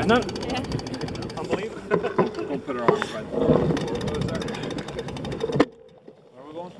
I know. Yeah. Unbelievable. Don't put her on right there. Where are we going?